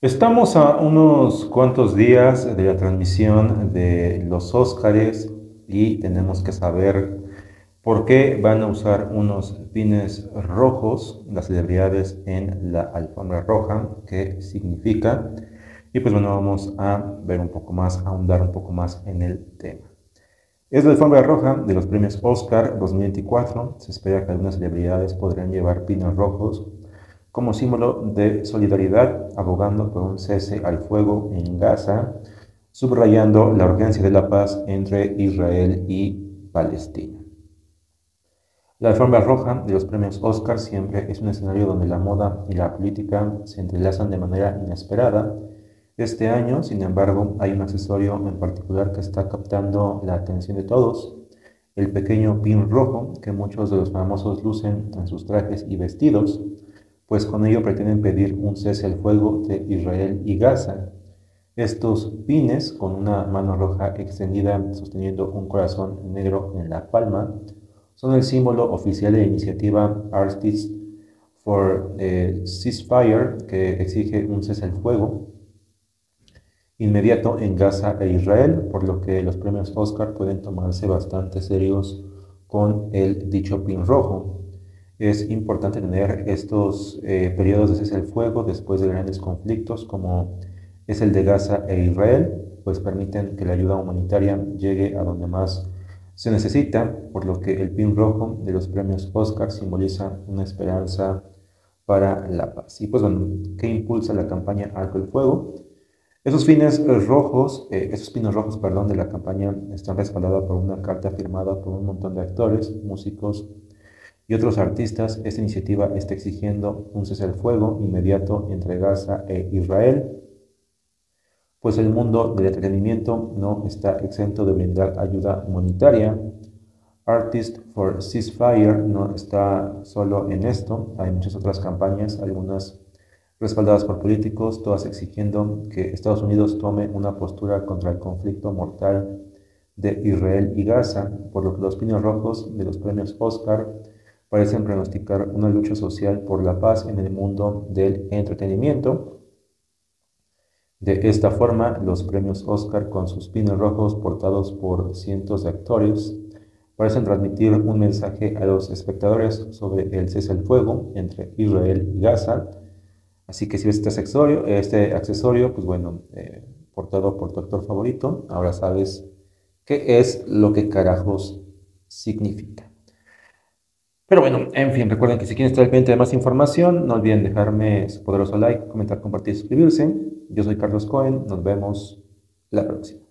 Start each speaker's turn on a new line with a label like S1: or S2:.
S1: Estamos a unos cuantos días de la transmisión de los Óscares y tenemos que saber por qué van a usar unos pines rojos las celebridades en la alfombra roja, qué significa. Y pues bueno, vamos a ver un poco más, a ahondar un poco más en el tema. Es la alfombra roja de los premios Oscar 2024. Se espera que algunas celebridades podrán llevar pines rojos como símbolo de solidaridad, abogando por un cese al fuego en Gaza, subrayando la urgencia de la paz entre Israel y Palestina. La alfombra roja de los premios Oscar siempre es un escenario donde la moda y la política se entrelazan de manera inesperada. Este año, sin embargo, hay un accesorio en particular que está captando la atención de todos, el pequeño pin rojo que muchos de los famosos lucen en sus trajes y vestidos, pues con ello pretenden pedir un cese al fuego de Israel y Gaza. Estos pines, con una mano roja extendida sosteniendo un corazón negro en la palma, son el símbolo oficial de la iniciativa Artists for Ceasefire, que exige un cese al fuego inmediato en Gaza e Israel, por lo que los premios Oscar pueden tomarse bastante serios con el dicho pin rojo. Es importante tener estos eh, periodos de cese al fuego después de grandes conflictos como es el de Gaza e Israel, pues permiten que la ayuda humanitaria llegue a donde más se necesita, por lo que el pin rojo de los premios Oscar simboliza una esperanza para la paz. Y pues bueno, ¿qué impulsa la campaña Arco el Fuego? Esos fines rojos, eh, esos pinos rojos, perdón, de la campaña están respaldados por una carta firmada por un montón de actores, músicos, y otros artistas, esta iniciativa está exigiendo un cese al fuego inmediato entre Gaza e Israel, pues el mundo del entretenimiento no está exento de brindar ayuda humanitaria. Artists for Ceasefire no está solo en esto, hay muchas otras campañas, algunas respaldadas por políticos, todas exigiendo que Estados Unidos tome una postura contra el conflicto mortal de Israel y Gaza, por lo que los pinos rojos de los premios Oscar parecen pronosticar una lucha social por la paz en el mundo del entretenimiento. De esta forma, los premios Oscar con sus pines rojos portados por cientos de actores parecen transmitir un mensaje a los espectadores sobre el cese al fuego entre Israel y Gaza. Así que si ves este accesorio, este accesorio pues bueno, eh, portado por tu actor favorito, ahora sabes qué es lo que carajos significa. Pero bueno, en fin, recuerden que si quieren estar al de más información, no olviden dejarme su poderoso like, comentar, compartir suscribirse. Yo soy Carlos Cohen, nos vemos la próxima.